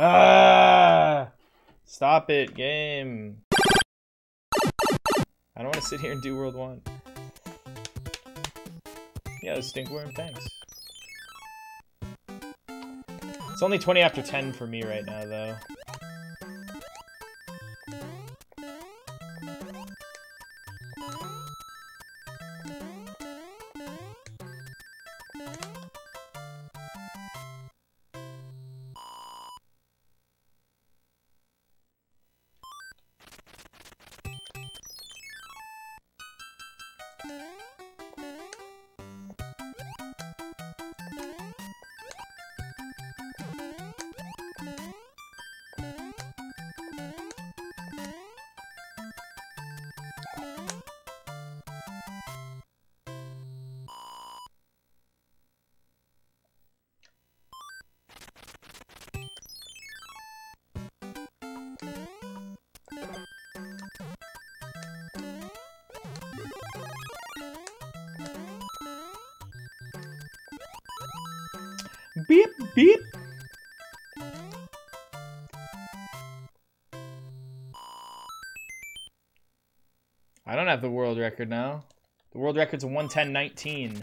Ah! Stop it, game. I don't want to sit here and do World 1. Yeah, the stinkworm, thanks. It's only 20 after 10 for me right now, though. Have the world record now. The world record's a 110.19.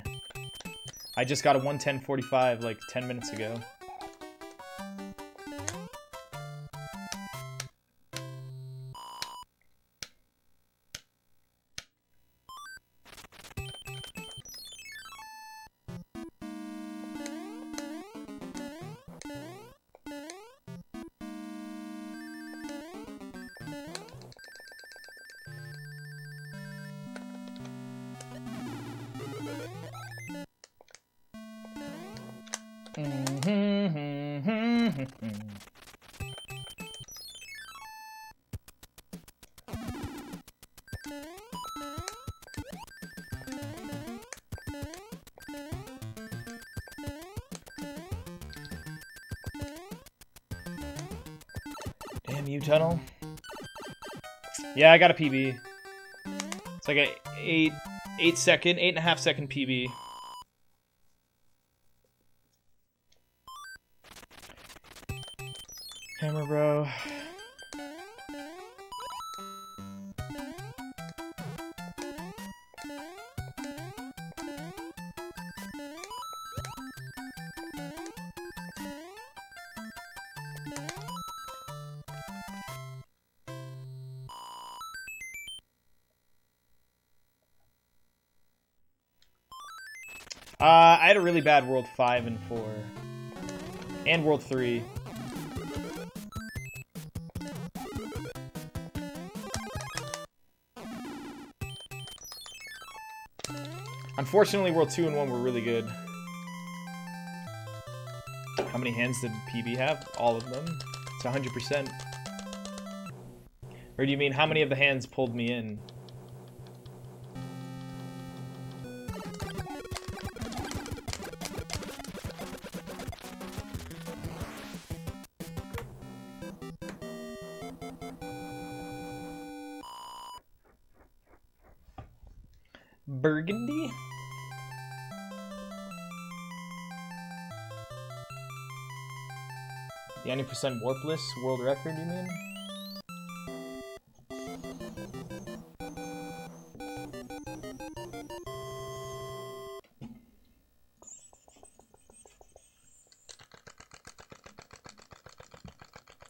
I just got a 110.45 like 10 minutes ago. Damn you, Tunnel. Yeah, I got a PB. It's like a eight, eight second, eight and a half second PB. Bad World 5 and 4. And World 3. Unfortunately, World 2 and 1 were really good. How many hands did PB have? All of them. It's 100%. Or do you mean how many of the hands pulled me in? 70% warpless world record, you mean?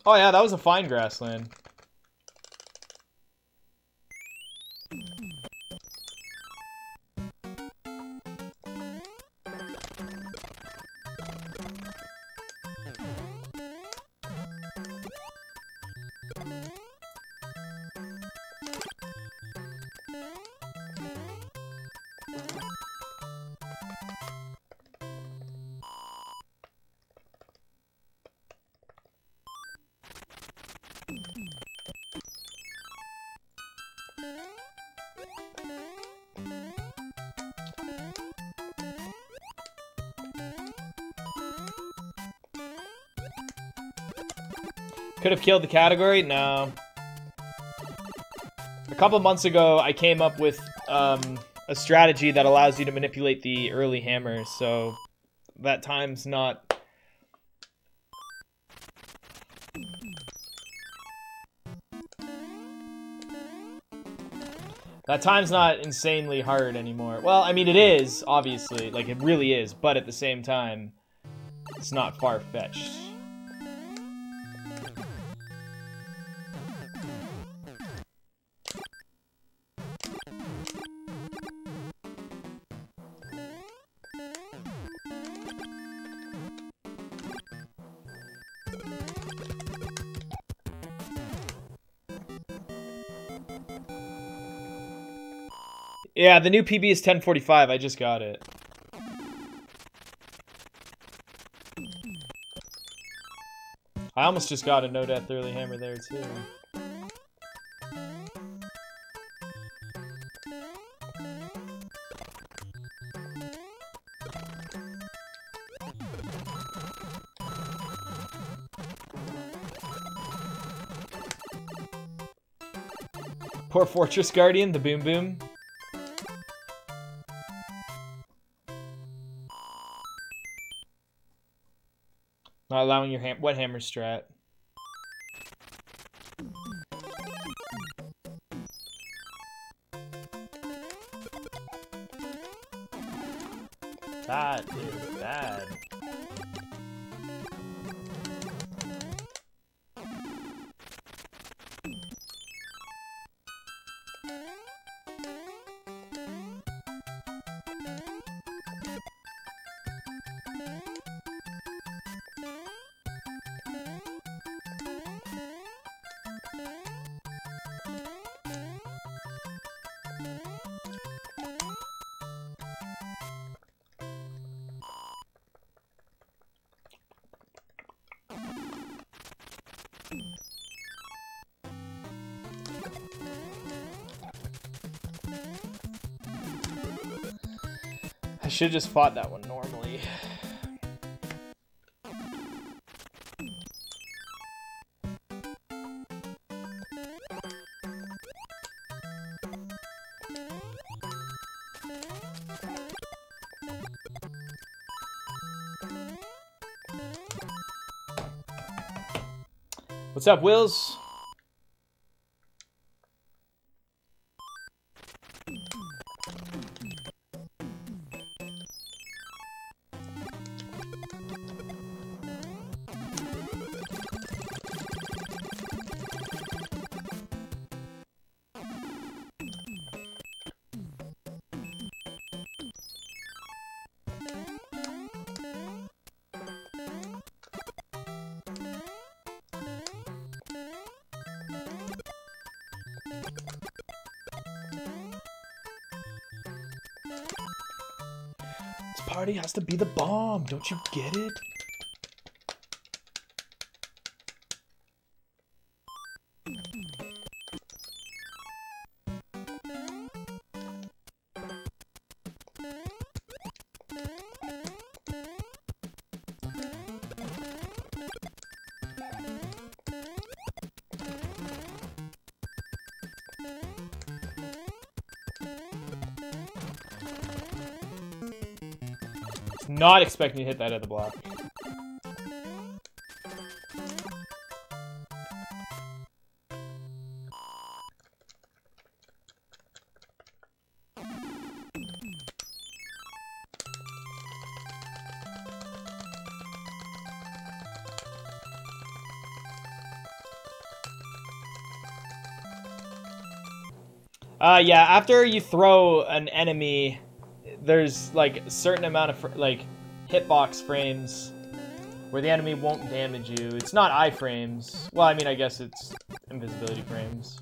Oh yeah, that was a fine grassland. Could have killed the category? No. A couple months ago, I came up with um, a strategy that allows you to manipulate the early hammers, so that time's not That time's not insanely hard anymore. Well, I mean, it is, obviously. Like, it really is. But at the same time, it's not far-fetched. Yeah, the new PB is 1045. I just got it. I almost just got a no death early hammer there too. Poor Fortress Guardian, the boom boom. Not allowing your ham- what hammer strat? I should just fought that one normally. What's up, Wills? Party has to be the bomb. Don't you get it? Not expecting to hit that other block. Uh, yeah, after you throw an enemy, there's like a certain amount of like hitbox frames where the enemy won't damage you. It's not iframes. Well, I mean, I guess it's invisibility frames.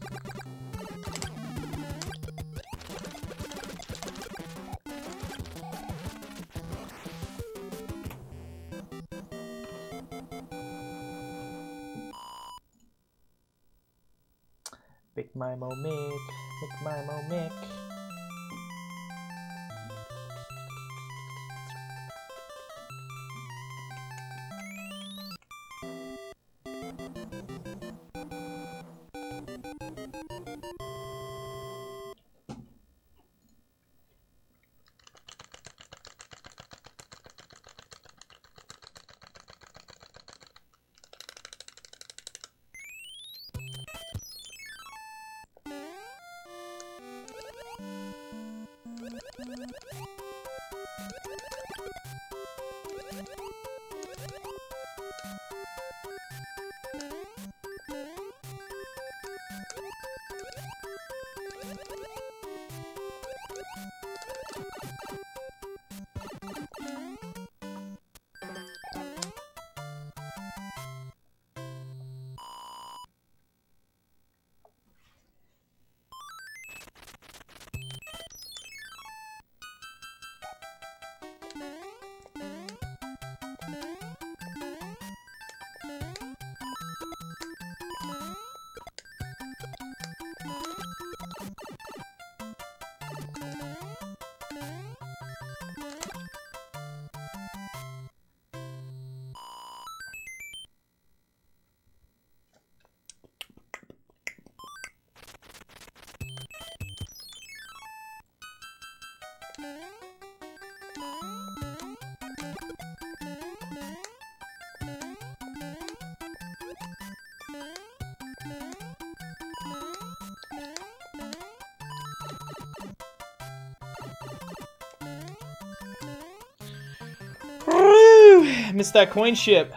Missed that coin ship.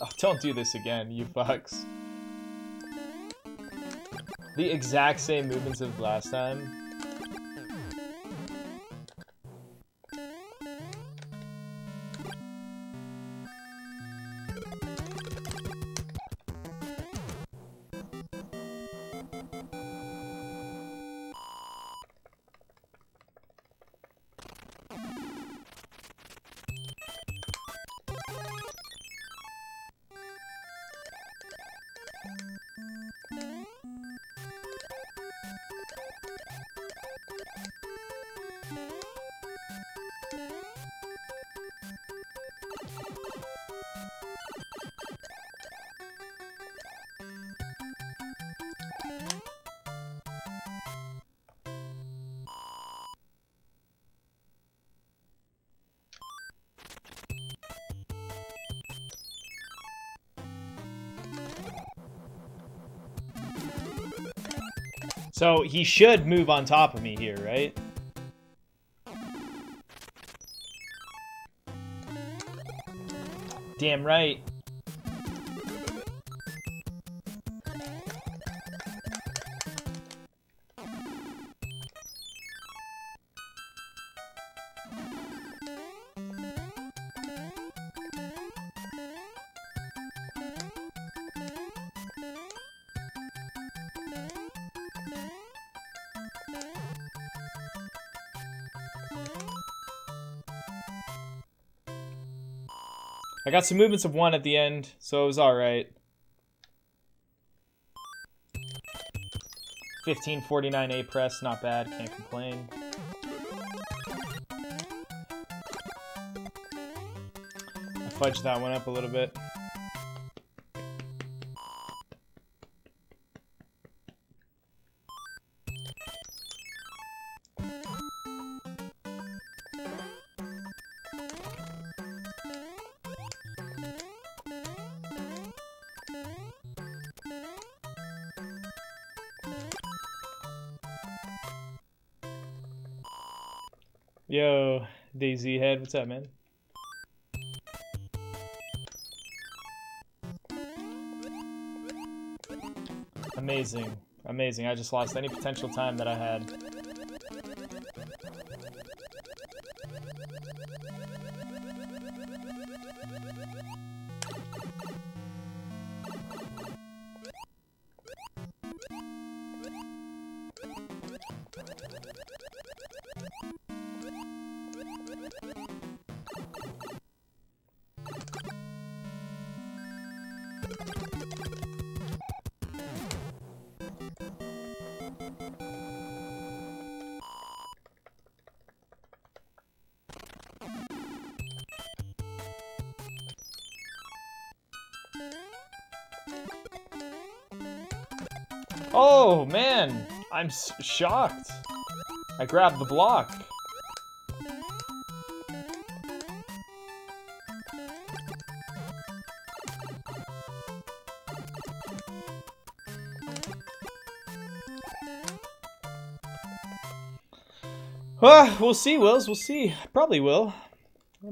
Oh, don't do this again, you fucks. The exact same movements of last time. So he should move on top of me here, right? Damn right. I got some movements of one at the end, so it was alright. 1549 A press, not bad, can't complain. I fudged that one up a little bit. Daisy Head, what's up, man? Amazing, amazing. I just lost any potential time that I had. Oh, man! I'm shocked. I grabbed the block. Uh, we'll see, Wills. We'll see. Probably will.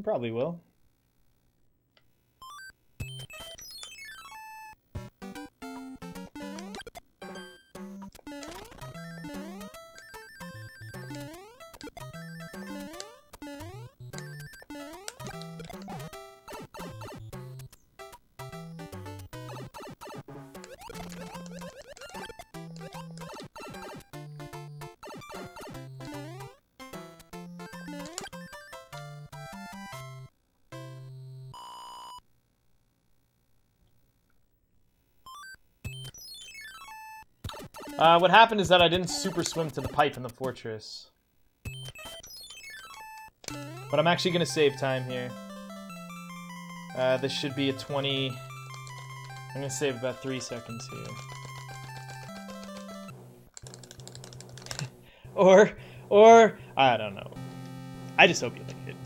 Probably will. Uh, what happened is that I didn't super swim to the pipe in the fortress. But I'm actually going to save time here. Uh, this should be a 20... I'm going to save about 3 seconds here. or, or, I don't know. I just hope you like it.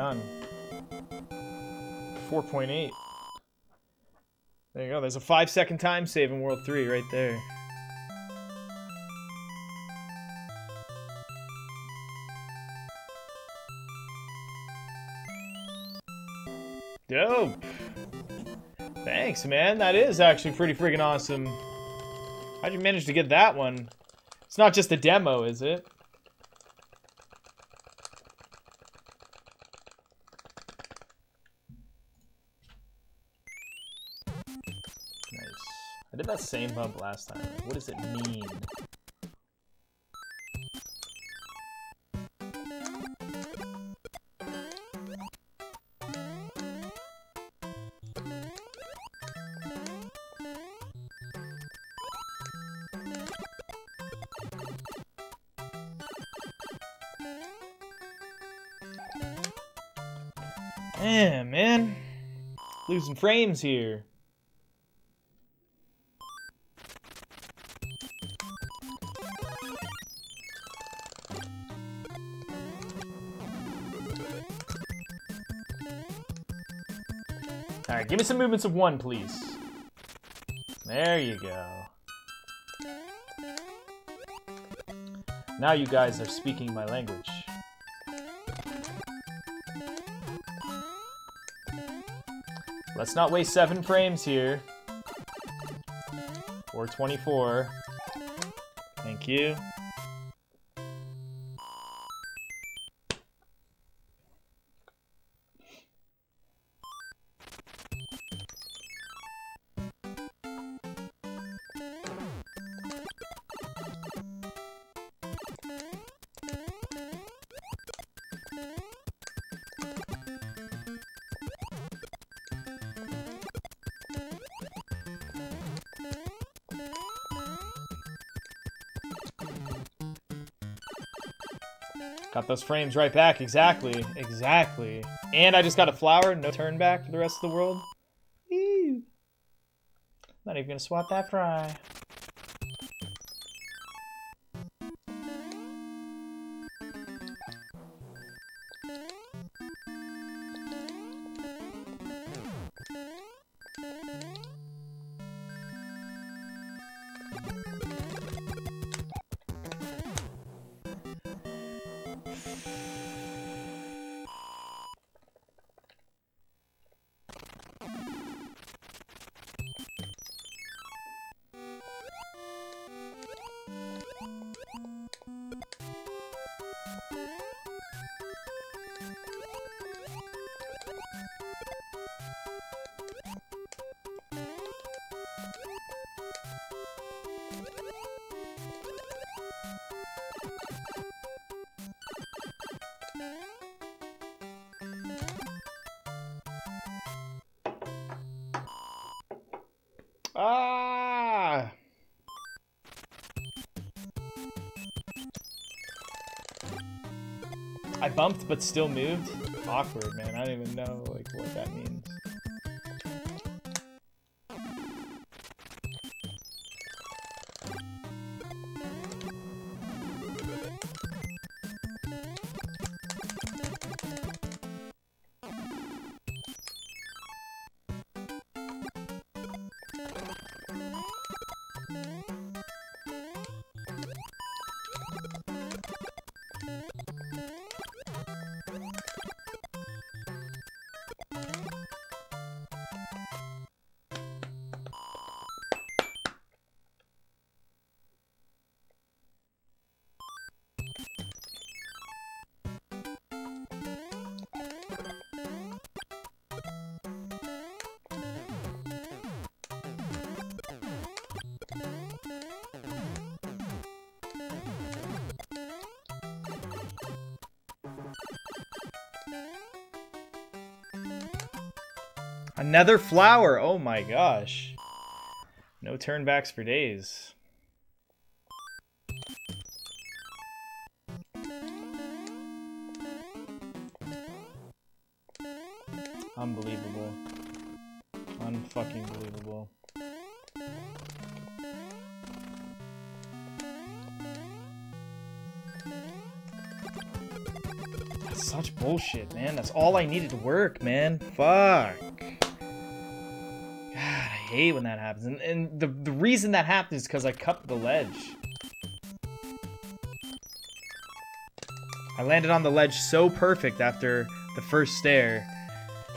Done. 4.8. There you go. There's a five second time save in World 3 right there. Dope. Thanks, man. That is actually pretty freaking awesome. How'd you manage to get that one? It's not just a demo, is it? Same bump last time. What does it mean? Damn, man. Losing frames here. Me some movements of one, please. There you go. Now you guys are speaking my language. Let's not waste 7 frames here. Or 24. Thank you. Those frames right back, exactly, exactly. And I just got a flower, no turn back for the rest of the world. Not even gonna swap that fry. Ah! I bumped but still moved? Awkward, man. I don't even know like what that means. Another flower! Oh my gosh. No turnbacks for days. Unbelievable. Unfucking believable. That's such bullshit, man. That's all I needed to work, man. Fuck. Hate when that happens. And, and the, the reason that happens is because I cut the ledge. I landed on the ledge so perfect after the first stair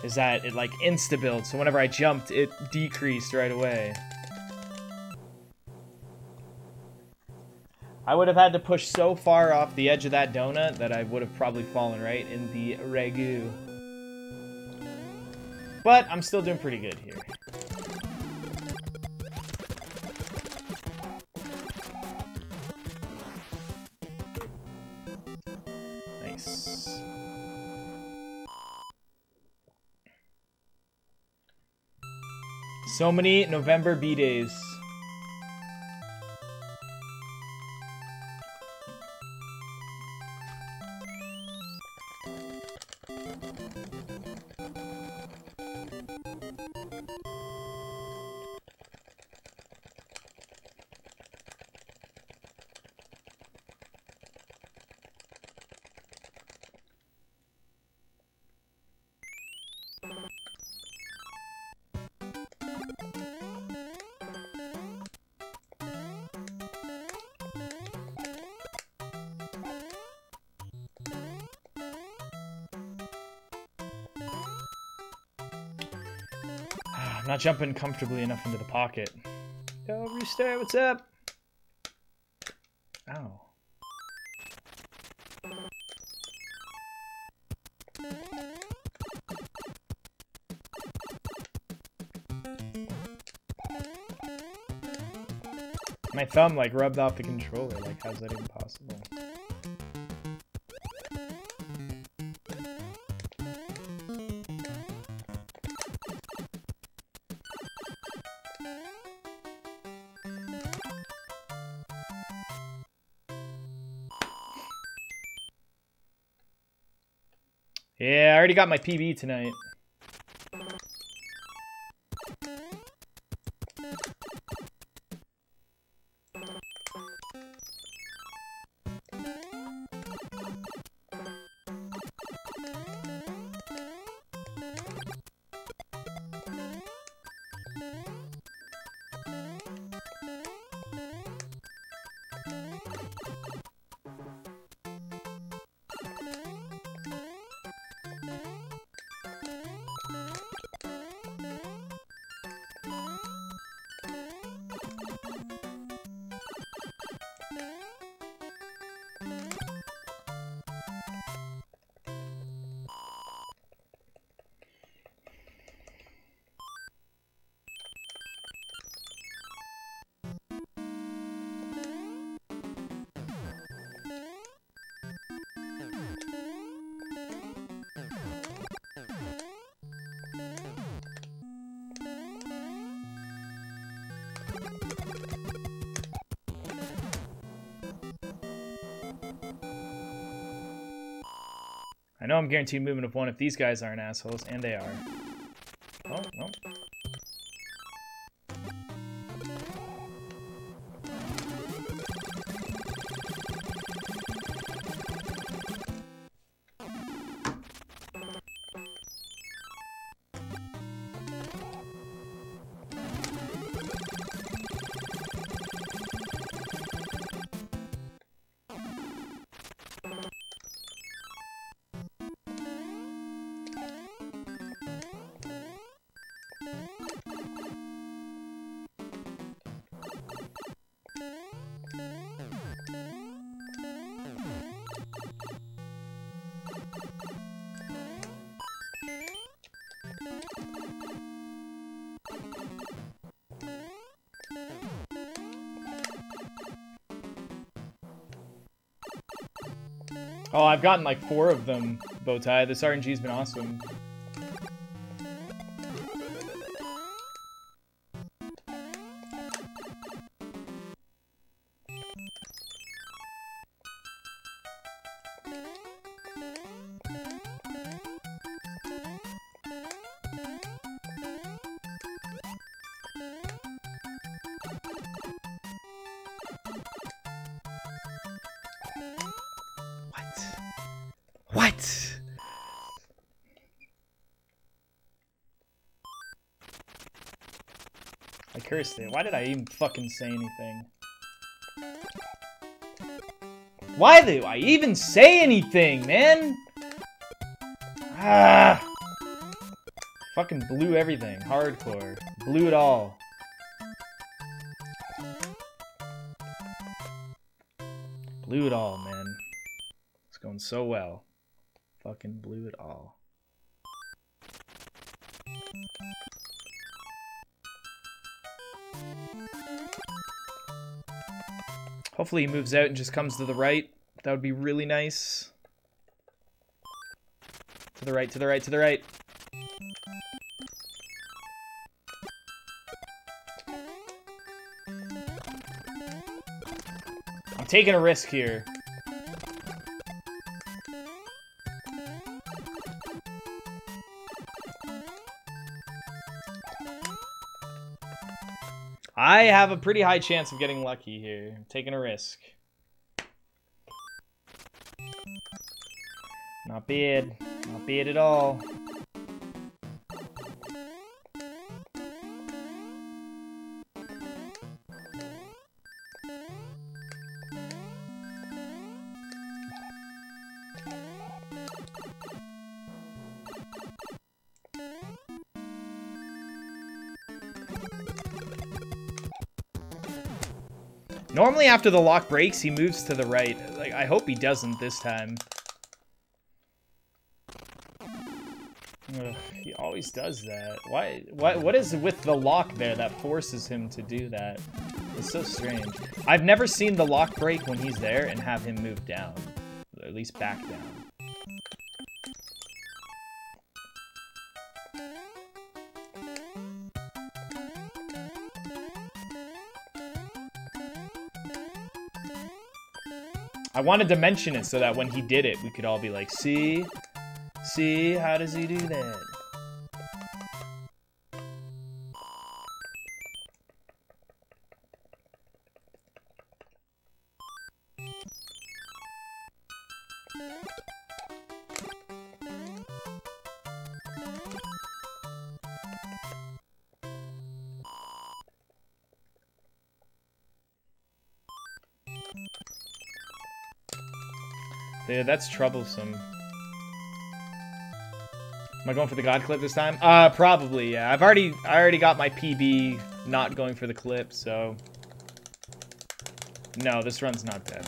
is that it like insta-built, so whenever I jumped, it decreased right away. I would have had to push so far off the edge of that donut that I would have probably fallen right in the ragu. But I'm still doing pretty good here. So many November B-days. I'm not jumping comfortably enough into the pocket. Yo, Rooster, what's up? Ow. My thumb, like, rubbed off the controller. Like, how's that even possible? Already got my PB tonight. I know I'm guaranteed movement of one if these guys aren't assholes, and they are. Gotten like four of them, Bowtie. This RNG's been awesome. What? I cursed it. Why did I even fucking say anything? Why do I even say anything, man? Ah! Fucking blew everything. Hardcore. Blew it all. Blew it all, man. It's going so well. Fucking blew it all. Hopefully he moves out and just comes to the right. That would be really nice. To the right, to the right, to the right. I'm taking a risk here. I have a pretty high chance of getting lucky here. I'm taking a risk. Not bad. Not bad at all. After the lock breaks, he moves to the right. Like, I hope he doesn't this time. Ugh, he always does that. Why? What? What is with the lock there that forces him to do that? It's so strange. I've never seen the lock break when he's there and have him move down. At least back down. Wanted to mention it so that when he did it, we could all be like, see? See? How does he do that? Dude, that's troublesome. Am I going for the god clip this time? Uh, probably, yeah. I've already, I already got my PB not going for the clip, so... No, this run's not dead.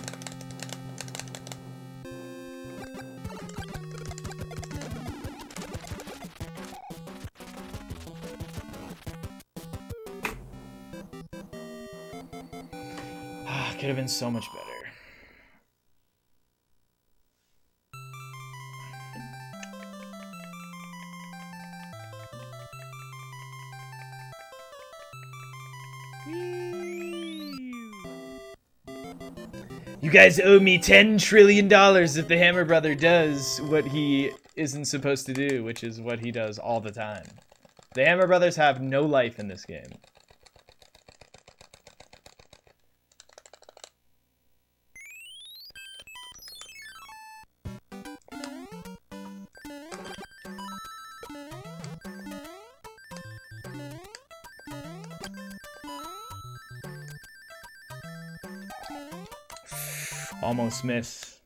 Could have been so much better. You guys owe me $10 trillion if the Hammer Brother does what he isn't supposed to do, which is what he does all the time. The Hammer Brothers have no life in this game. Almost miss.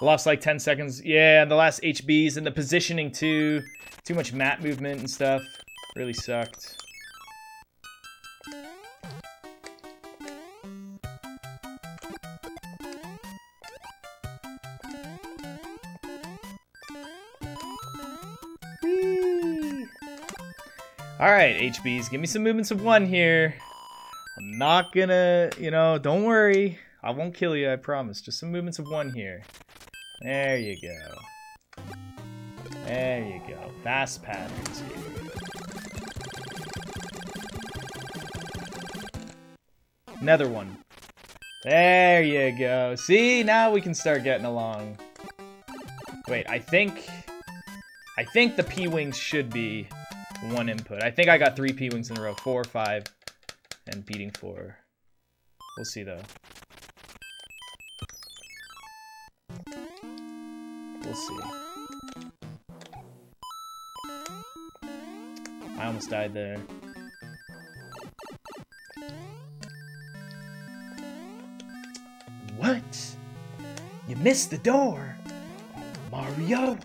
Lost like 10 seconds. Yeah, the last HBs and the positioning too. Too much map movement and stuff. Really sucked. Alright, HBs, give me some movements of one here. I'm not gonna, you know, don't worry. I won't kill you, I promise. Just some movements of one here. There you go. There you go. Fast patterns here. Another one. There you go. See, now we can start getting along. Wait, I think... I think the P-Wings should be one input. I think I got three P-Wings in a row. Four, five, and beating four. We'll see, though. let's see. I almost died there. What? You missed the door! Mario!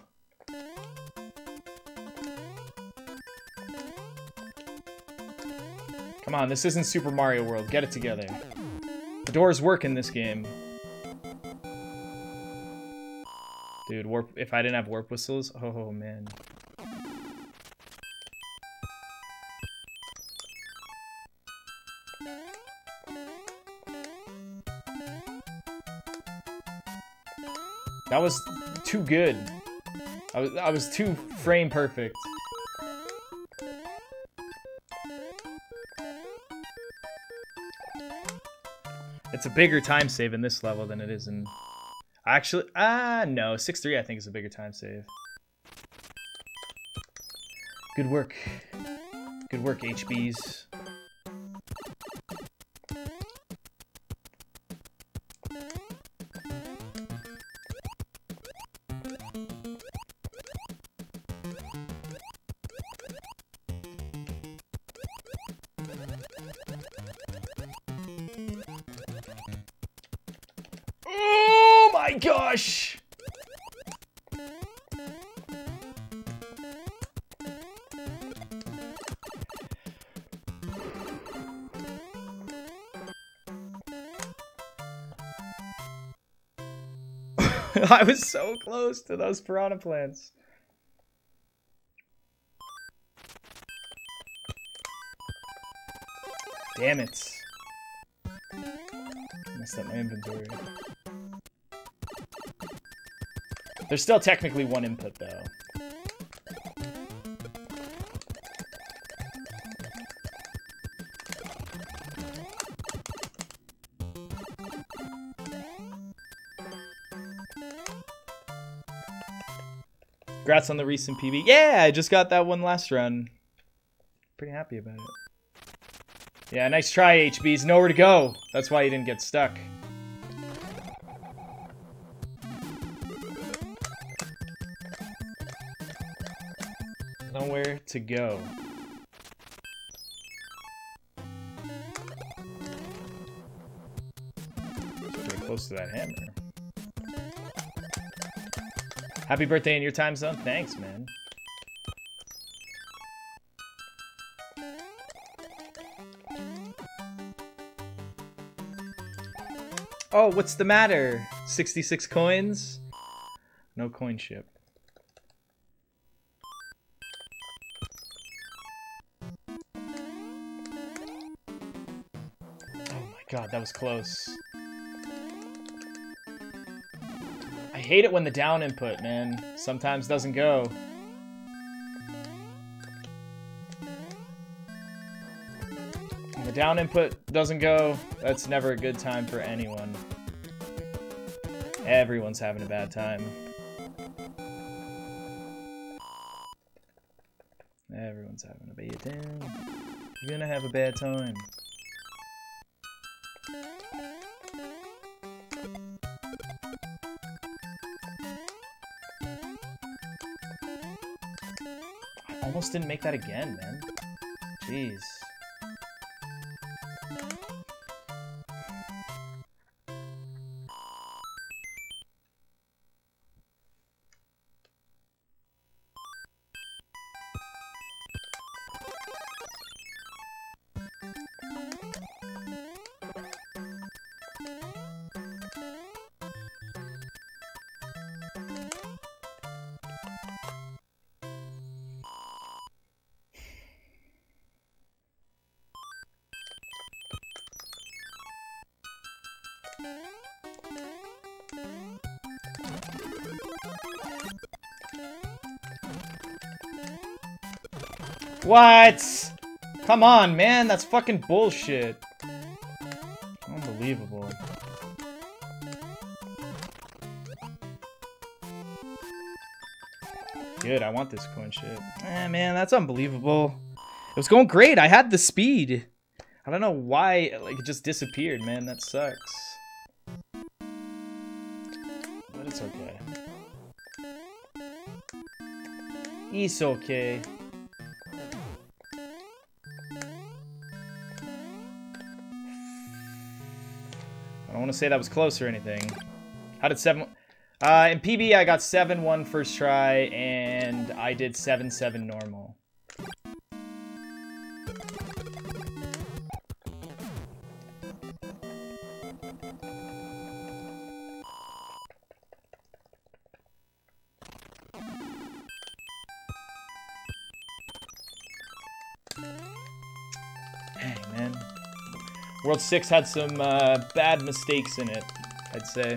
Come on, this isn't Super Mario World. Get it together. The doors work in this game. Dude, warp if I didn't have warp whistles, oh man. That was too good. I was I was too frame perfect. It's a bigger time save in this level than it is in... Actually, ah, no. 6-3 I think is a bigger time save. Good work. Good work, HBs. I was so close to those piranha plants. Damn it. Messed up my inventory. There's still technically one input, though. Congrats on the recent PB. Yeah, I just got that one last run. Pretty happy about it. Yeah, nice try, HBs. Nowhere to go. That's why you didn't get stuck. Nowhere to go. Pretty close to that hammer. Happy birthday in your time zone. Thanks, man. Oh, what's the matter? 66 coins? No coin ship. Oh my god, that was close. Hate it when the down input, man. Sometimes doesn't go. When the down input doesn't go, that's never a good time for anyone. Everyone's having a bad time. Everyone's having a bad time. You're gonna have a bad time. Didn't make that again, man. Jeez. What? Come on, man. That's fucking bullshit. Unbelievable. Good, I want this coin shit. Eh, man, that's unbelievable. It was going great. I had the speed. I don't know why like it just disappeared, man. That sucks. It's okay. I don't want to say that was close or anything. How did 7... Uh, in PB, I got 7-1 first try, and I did 7-7 normal. World 6 had some uh, bad mistakes in it, I'd say.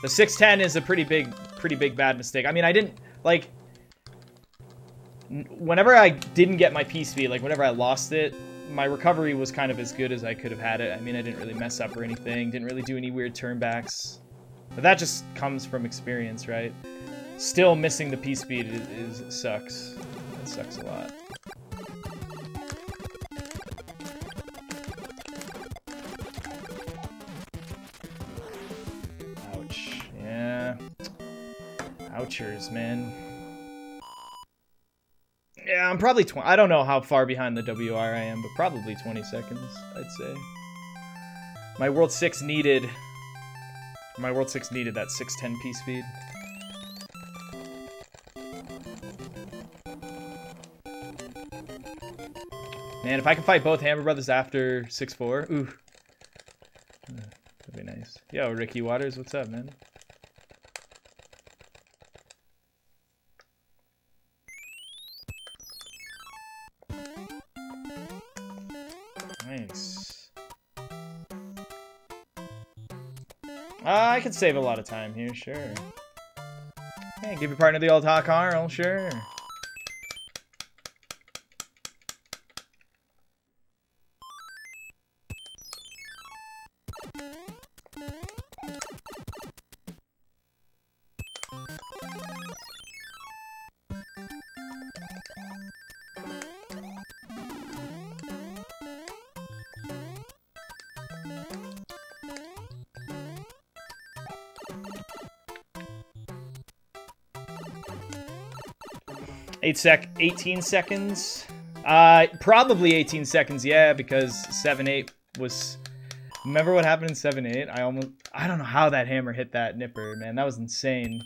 The 610 is a pretty big, pretty big bad mistake. I mean, I didn't, like, whenever I didn't get my P-Speed, like, whenever I lost it, my recovery was kind of as good as I could have had it. I mean, I didn't really mess up or anything, didn't really do any weird turnbacks. But that just comes from experience, right? Still missing the P-Speed is, is sucks. That sucks a lot. Man. Yeah, I'm probably 20. I don't know how far behind the WR I am, but probably 20 seconds, I'd say. My World 6 needed... My World 6 needed that 610 P-Speed. Man, if I can fight both Hammer Brothers after 6-4, ooh. Hmm, that'd be nice. Yo, Ricky Waters, what's up, man? I could save a lot of time here, sure. Hey, give your partner the old hot Carl, sure. Eight sec, 18 seconds. Uh, probably 18 seconds, yeah, because 7-8 was... Remember what happened in 7-8? I almost... I don't know how that hammer hit that nipper, man. That was insane.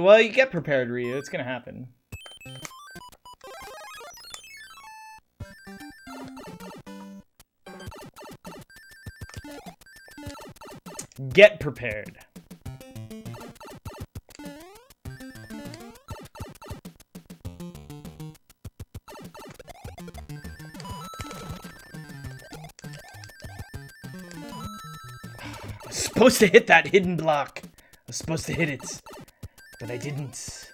Well, you get prepared, Ryu. It's gonna happen. Get prepared. supposed to hit that hidden block. I was supposed to hit it. But I didn't.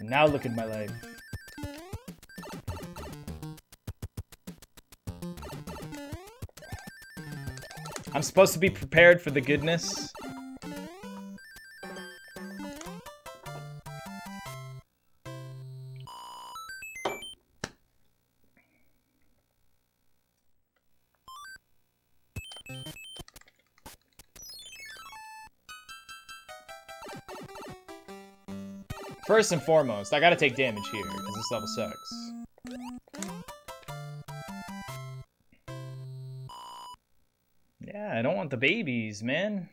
And now look at my life. I'm supposed to be prepared for the goodness. First and foremost, I gotta take damage here, because this level sucks. Yeah, I don't want the babies, man.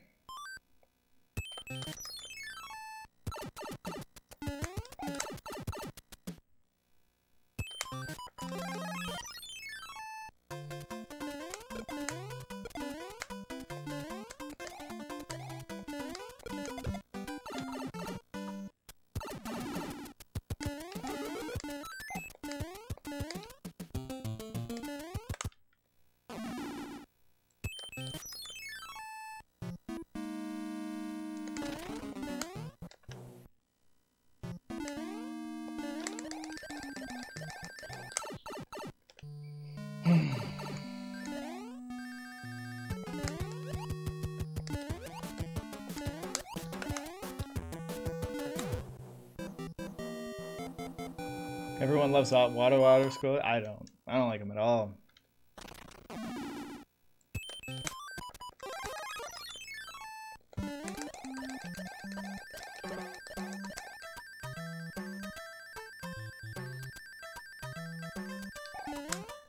Water water scroll. I don't. I don't like them at all.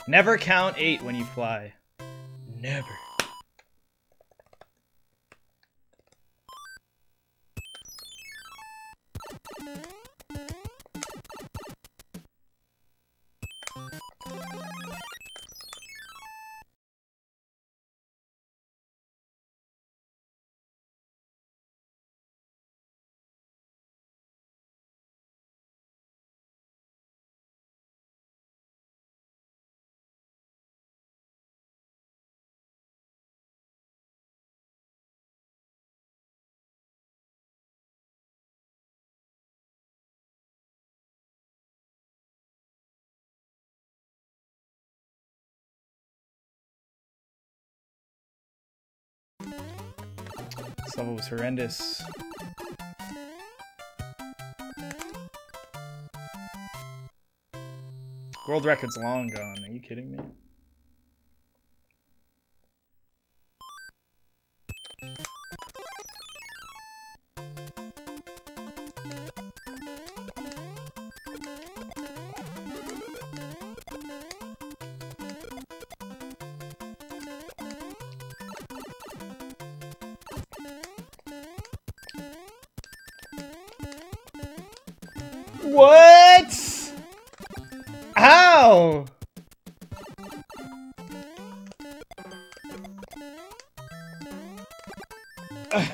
Never count eight when you fly. Never. This level was horrendous. World record's long gone. Are you kidding me?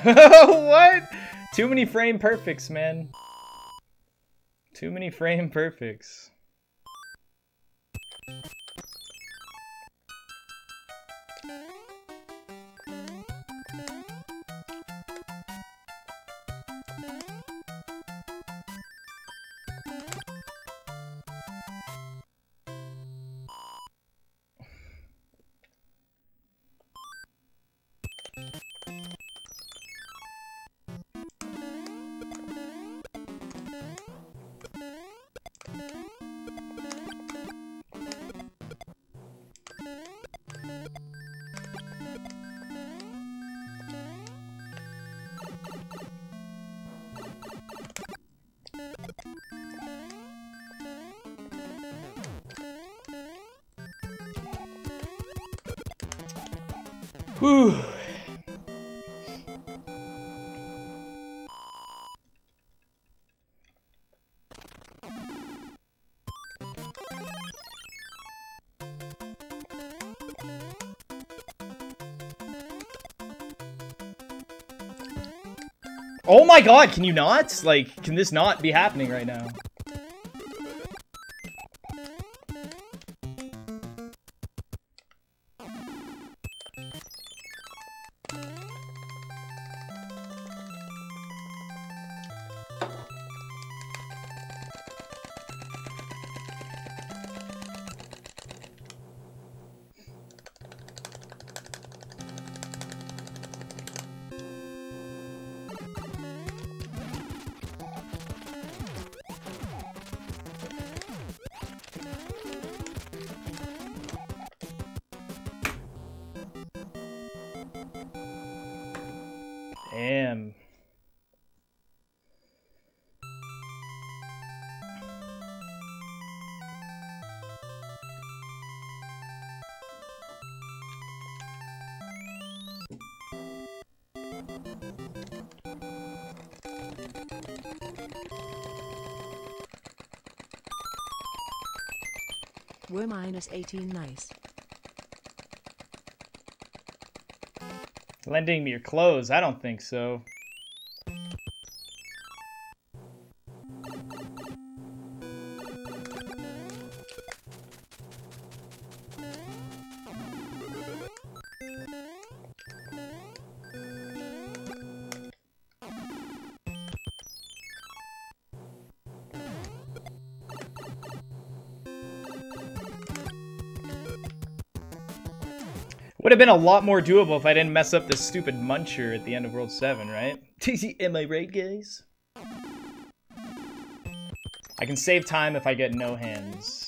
what? Too many frame perfects, man. Too many frame perfects. Whew. Oh my god, can you not? Like, can this not be happening right now? We're minus 18 nice. Lending me your clothes? I don't think so. Would have been a lot more doable if I didn't mess up this stupid muncher at the end of World 7, right? TC, am I right, guys? I can save time if I get no hands.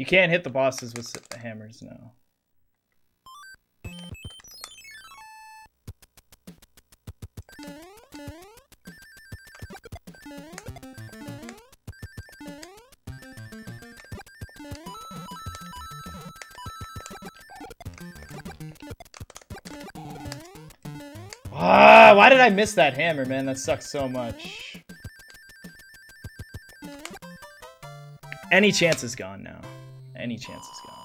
You can't hit the bosses with hammers now. Ah, why did I miss that hammer, man? That sucks so much. Any chance is gone now. Any chance is gone.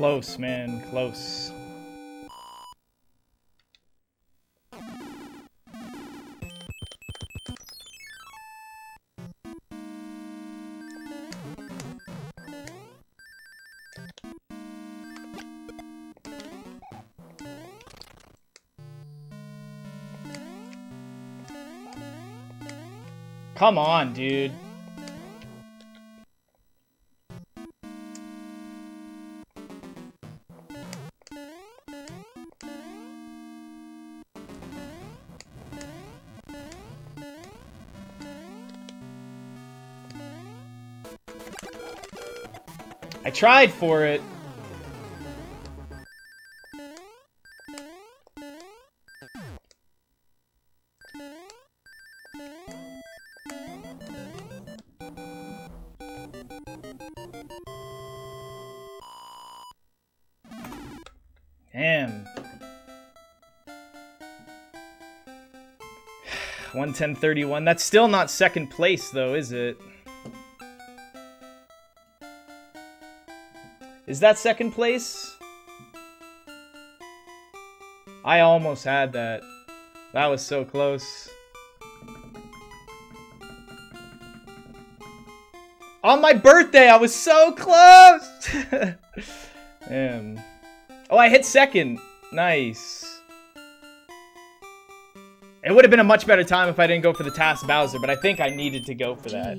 Close, man, close. Come on, dude. Tried for it. Damn. 110.31. That's still not second place, though, is it? Is that second place? I almost had that. That was so close. On my birthday, I was so close! Damn. Oh, I hit second. Nice. It would have been a much better time if I didn't go for the TAS Bowser, but I think I needed to go for that.